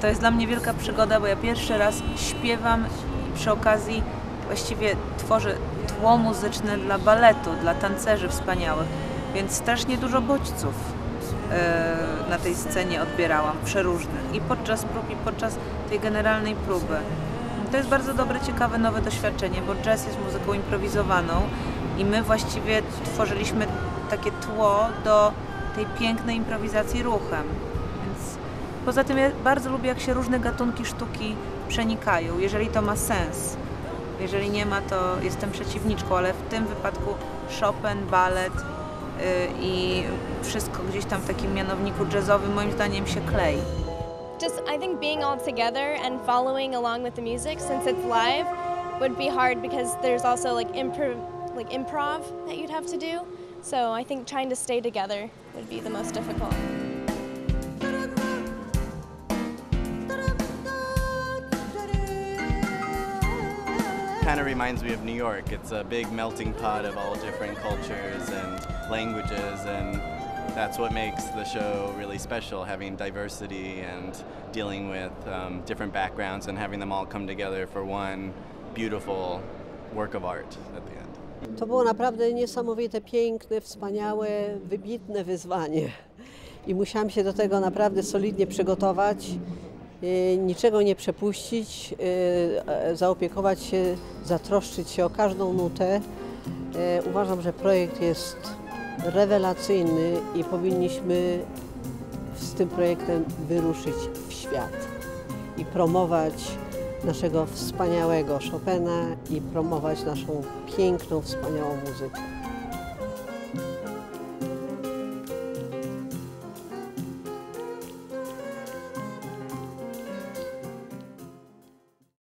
To jest dla mnie wielka przygoda, bo ja pierwszy raz śpiewam i przy okazji właściwie tworzę tło muzyczne dla baletu, dla tancerzy wspaniałych, więc strasznie dużo bodźców e, na tej scenie odbierałam, przeróżnych i podczas prób, i podczas tej generalnej próby. To jest bardzo dobre, ciekawe, nowe doświadczenie, bo jazz jest muzyką improwizowaną i my właściwie tworzyliśmy takie tło do tej pięknej improwizacji ruchem. Więc poza tym ja bardzo lubię, jak się różne gatunki sztuki przenikają, jeżeli to ma sens. Jeżeli nie ma, to jestem przeciwniczką, ale w tym wypadku Chopin, balet y, i wszystko gdzieś tam w takim mianowniku jazzowym moim zdaniem się klei. Just I think being all together and following along with the music since it's live would be hard because there's also like improv like improv that you'd have to do. So I think trying to stay together would be the most difficult. kind of reminds me of New York. It's a big melting pot of all different cultures and languages, and that's what makes the show really special having diversity and dealing with um, different backgrounds and having them all come together for one beautiful work of art at the end. To było naprawdę niesamowite, piękne, wspaniałe, wybitne wyzwanie. I musiałam się do tego naprawdę solidnie przygotować, e, niczego nie przepuścić, e, e, zaopiekować się, zatroszczyć się o każdą nutę. E, Uważam, że projekt jest rewelacyjny i powinniśmy z tym projektem wyruszyć w świat i promować naszego wspaniałego Chopina i promować naszą piękną, wspaniałą muzykę.